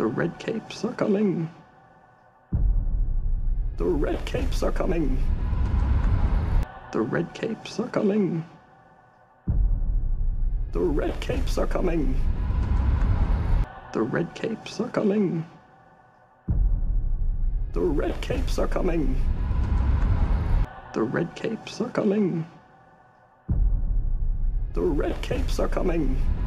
The red capes are coming. The red capes are coming. The red capes are coming. The red capes are coming. The red capes are coming. The red capes are coming. The red capes are coming. The red capes are coming.